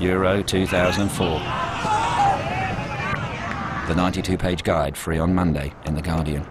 Euro 2004. The 92 page guide free on Monday in The Guardian.